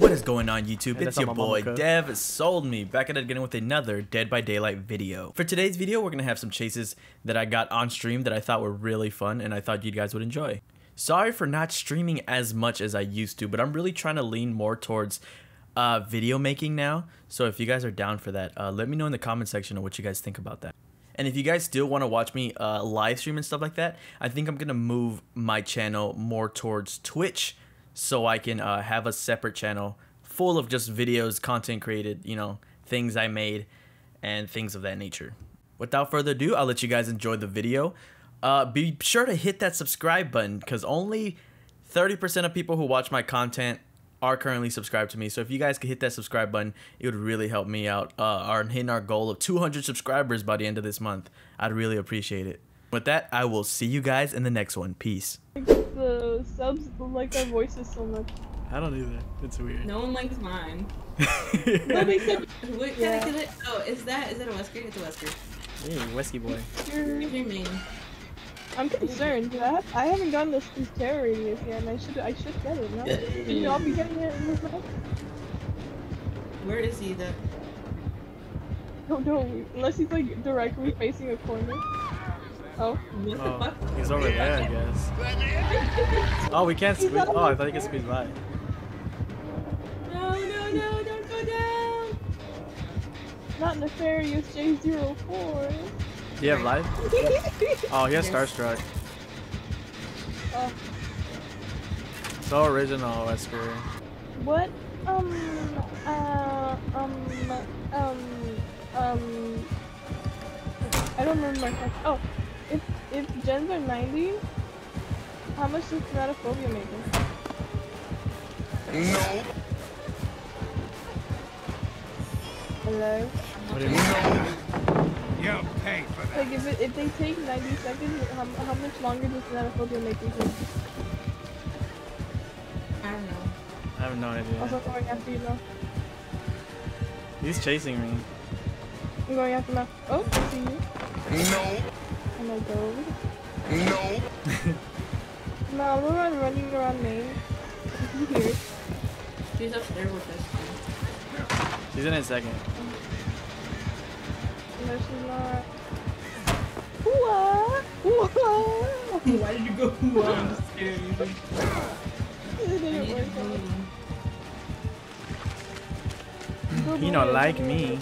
What is going on YouTube? It's your boy. Dev Sold Me back at it again with another Dead by Daylight video. For today's video, we're gonna have some chases that I got on stream that I thought were really fun and I thought you guys would enjoy. Sorry for not streaming as much as I used to, but I'm really trying to lean more towards uh, video making now. So if you guys are down for that, uh, let me know in the comment section of what you guys think about that. And if you guys still want to watch me uh, live stream and stuff like that, I think I'm gonna move my channel more towards Twitch, so I can uh, have a separate channel full of just videos, content created, you know, things I made, and things of that nature. Without further ado, I'll let you guys enjoy the video. Uh, be sure to hit that subscribe button because only 30% of people who watch my content are currently subscribed to me. So if you guys could hit that subscribe button, it would really help me out. Uh, our hitting our goal of 200 subscribers by the end of this month. I'd really appreciate it. With that, I will see you guys in the next one. Peace. the subs like our voices so much. I don't either. It's weird. No one likes mine. Nobody said What Yeah. kind of Oh, is that is that a Wesker? It's a Wesker. Hey, Wesky boy. you're- What's your name? I'm concerned. I, have, I haven't gotten this, this terror radius yet, and I should I should get it. No? Should we all be getting it in this month? Where is he? The No, no, unless he's like directly facing a corner. Oh, what the Oh, fuck? he's over there, I guess. Oh, we can't squeeze. Oh, I thought you could squeeze by. No, no, no! Don't go down. not nefarious J04. Do you have life? Oh, he has. Starstruck. Oh, So original, Wesker. what? Um, uh, um, um, um. I don't remember my question. Oh, if if gens are 90, how much does thanatophobia make us? Hello? What do you mean? You pay for that. Like if it, if they take 90 seconds, how, how much longer does thanatophobia make you think? I don't know. I have no idea. Also idea. going after you now. He's chasing me. I'm going after now. Oh, I see you. No, I'm go. no. No, I'm around running around Maine. You hear it. She's upstairs with us. She's in a second. No, she's not. What? What? Why did you go? Wow, I'm just scared. It I didn't need work to out. move. Not like me.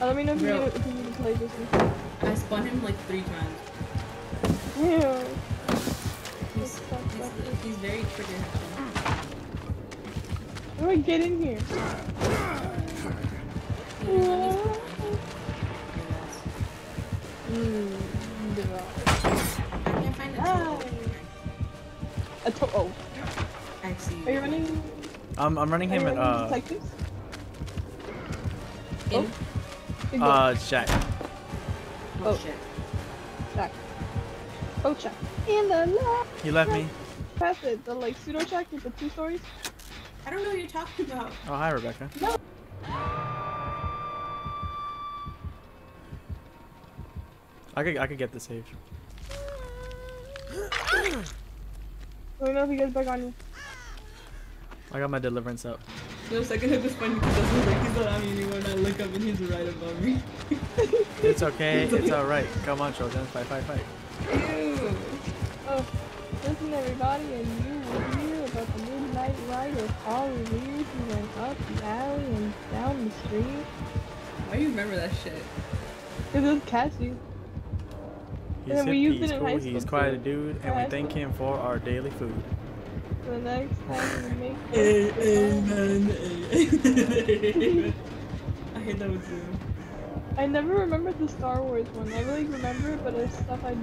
Away, go so annoying. Uh, let me know if you, Bro. need, if you need to play this one. I spun him like three times. Yeah. He's, he's, he's very trigger happy. How do I get in here? Mm, yeah. I can't find the tool. A to- oh, I see. are you running? Um, I'm running Are you him at running uh, detectives? In? Big boy. Uh, Shack. Oh, oh. shit. check. Oh, check. In the left. He left me. Past it. The like pseudo check with the two stories. I don't know what you're talking about. Oh, hi, Rebecca. No. I could, I could get the save. Let me know if he gets back on you. I got my deliverance up. No, second hit this funny because I was like, he's not on me anymore, and I look up and he's right above me. It's okay. It's all right. Come on, children. Fight, fight, fight. Ew. Oh, listen everybody, and you will hear about the midnight ride of Paul Revere who went up the alley and down the street. Why do you remember that shit? It was catchy. He's then hip, we used he's it in cool, high he's school, quite a too. dude, and High we thank school. him for our daily food. The next time we make Hey, amen, amen. I hate that one too. I never remember the Star Wars one. I really remember it, but it's stuff I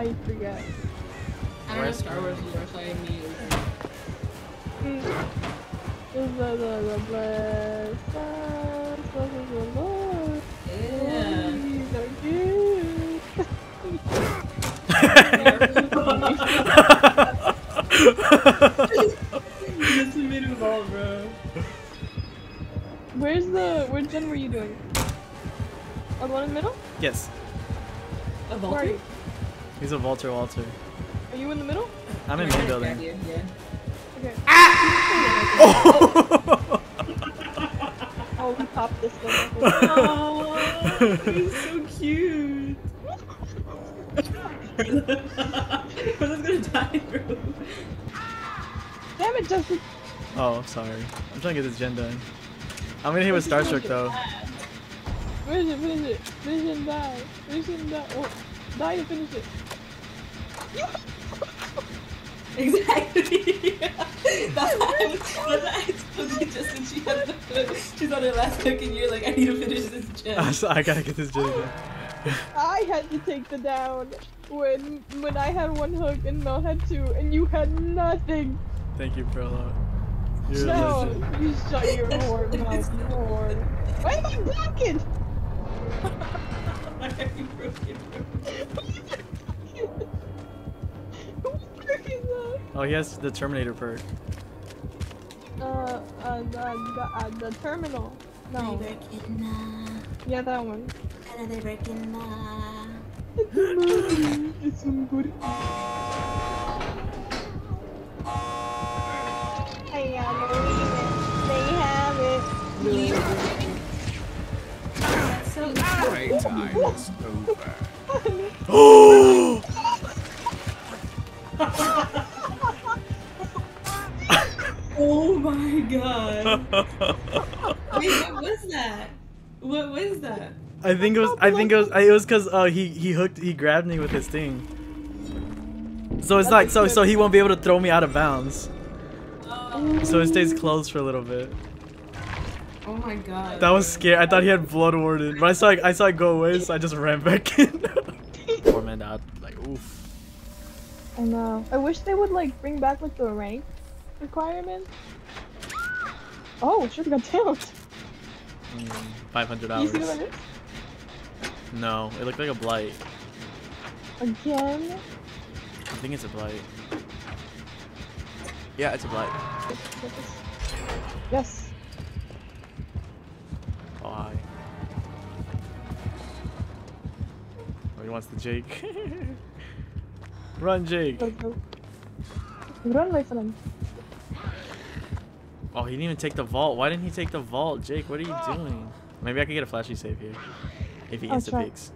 I forget. I don't know Where's- Star Wars lore, so I immediately forgot. Mm. Is the the the blessed us, blessed the Lord. Yeah. These are good. This made him fall, bro. Where's the which gen were you doing? Oh, the one in the middle? yes, A Where are Volter? you? he's a Walter Walter. Are you in the middle? I'm in main building. Yeah, yeah. Okay. Ah! Oh! Oh, we popped this thing. Oh, he's so cute. Brother's gonna die, bro. Damn it, Justin. oh, sorry. I'm trying to get this gen done. I'm gonna hit with Starstruck though. Finish it, finish it. Finish it and die. Finish it and die. Oh, die to finish it. Exactly. that's why I, that's why I told just when she had the hook. She's on her last hook and you're like, I need to finish this gen. I gem. gotta get this gen done. I had to take the down when when I had one hook and Mel had two and you had nothing. Thank you, Prolo. You're No, you shut your whore mouth, you whore. Why am I blocking? Why are you broken, bro? Who's breaking that? Oh, he has the Terminator perk. Uh, uh, the, the, uh, the terminal. No. Yeah, that one. Another breaking It's a movie. It's a good. So Playtime is over. Oh! Oh my god. Wait, what was that? What was that? I think it was. I think it was. It was because uh, he he hooked. He grabbed me with his thing. So it's like so so he won't be able to throw me out of bounds. So it stays closed for a little bit. Oh my god. That was scary. I thought he had Blood Warden, but I saw it, I saw it go away, so I just ran back in. Poor man died. Like oof. I know. I wish they would like bring back like the rank requirement. Oh, shit, got down. Mm, Five hundred You see what it is? No, it looked like a blight. Again? I think it's a blight. Yeah, it's a blight. Yes. Wants the Jake. Run, Jake. Run away from him. Oh, he didn't even take the vault. Why didn't he take the vault, Jake? What are you doing? Maybe I could get a flashy save here. If he I'll insta try. picks.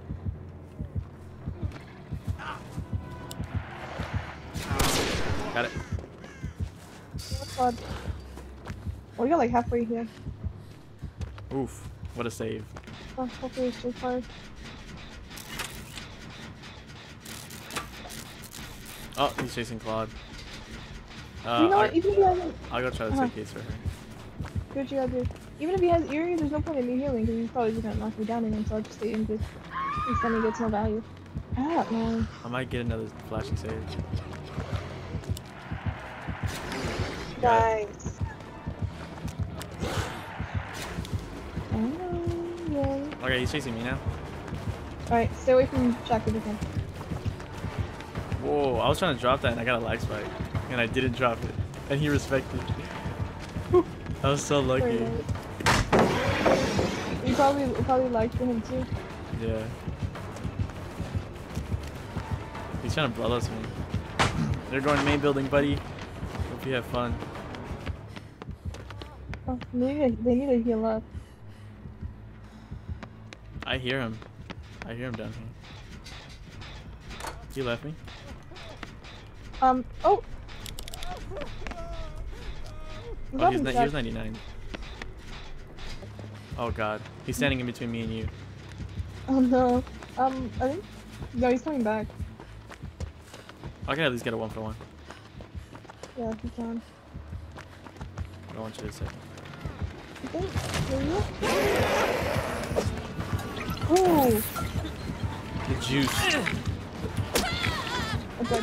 Got it. Oh, God. Oh, we got like halfway here. Oof. What a save. Oh, hopefully it's too far. Oh, he's chasing Claude. Uh, you know I, what? Even if he hasn't. I'll go try to take case for her. Do what you gotta do. Even if he has earrings, there's no point in me healing because he's probably just gonna knock me down again, so I'll just stay injured. He's then he gets no value. Ah, man. I might get another flashy save. Guys. Oh, yeah. Okay, he's chasing me now. Alright, stay away from Jack if you can. Whoa, I was trying to drop that and I got a lag spike. And I didn't drop it. And he respected. I was so lucky. You probably probably liked him too. Yeah. He's trying to blood us me. They're going main building, buddy. Hope you have fun. Oh, maybe they need to heal up. I hear him. I hear him down here. He left me. Um. Oh. Oh, he's, him, ni- he Jack. was 99. Oh god. He's standing in between me and you. Oh no. Um. I think. No, he's coming back. I can at least get a one for one. Yeah, he can. I don't want you to say. You? Ooh. The juice. Okay.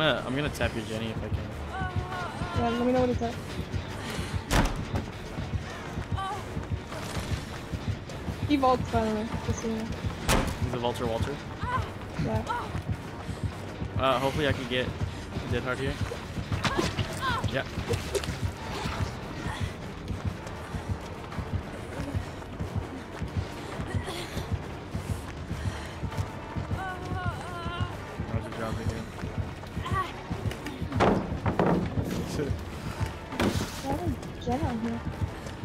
I'm gonna I'm gonna tap your Jenny if I can. Yeah. Let me know what it's at. He vaults by the way. Just so you know. He's a Walter Walter. Yeah. Uh, hopefully I can get Dead Hard here. Yeah. Not a gen on here.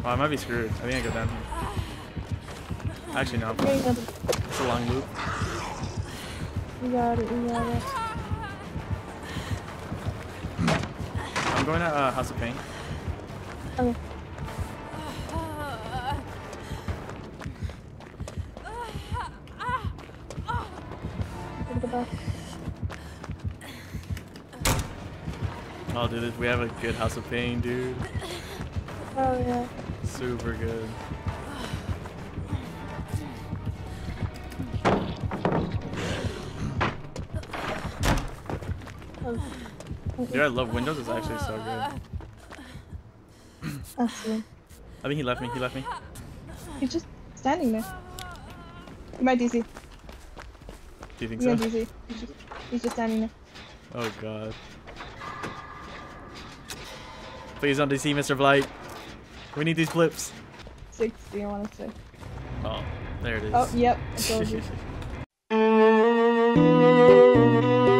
Oh, I might be screwed. I think I go down here. Actually, no. Yeah, you got it. It's a long loop. We got it. we got it. I'm going to uh, House of Pain. Okay. Gotta go back. Oh, dude, we have a good House of Pain, dude. Oh yeah. Super good. Oh, Dude, I love Windows. It's actually so good. I think he left me. He left me. He's just standing there. He might DC. Do you think so? gonna DC. He's just, he's just standing there. Oh god. Please don't DC, Mr. Blight. We need these flips. 60, I wanna say. Oh, there it is. Oh, yep. I told you.